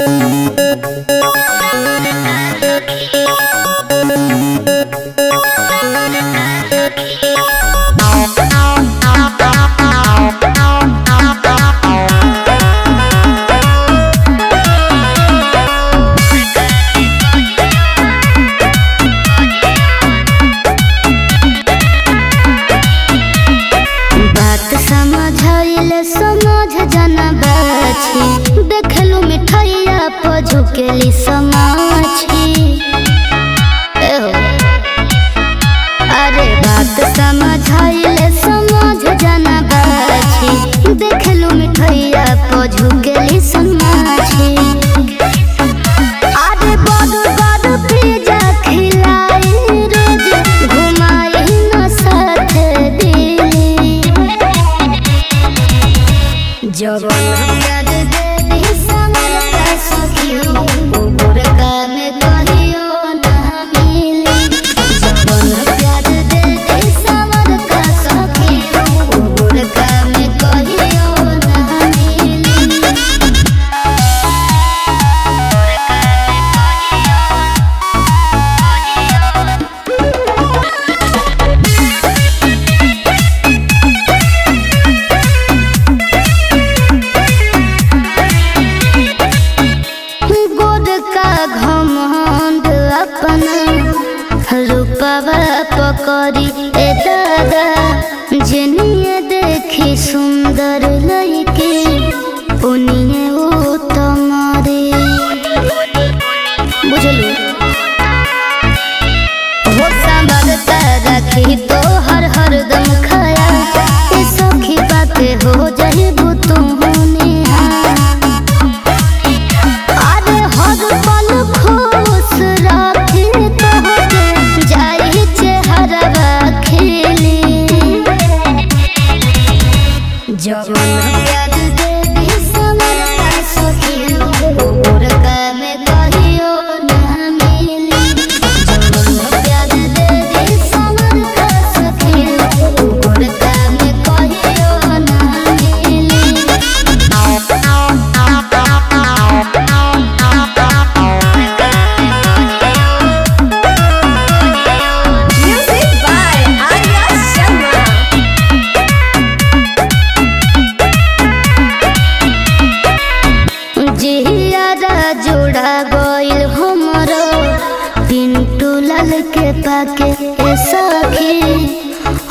you. छी। देखलू मिठाइया पर झुकेली समा छी। अरे बात समझाइल समझ जाना बाछी देखलू मिठाइया पर झुकेली समा छी। जब पवा पकड़ी एदा के पाके ए सखी।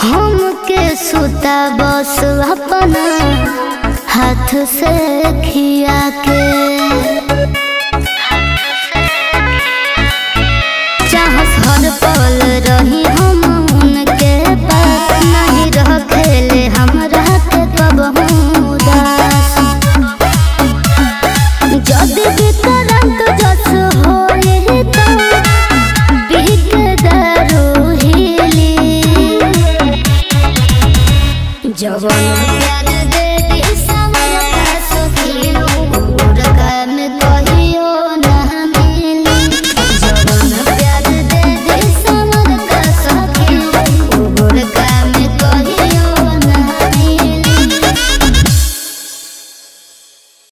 हम के सुता बस अपना हाथ से खिया के Yavana Yavana Yavana Yavana Yavana Yavana Yavana Yavana Yavana Yavana Yavana Yavana Yavana Yavana Yavana Yavana Yavana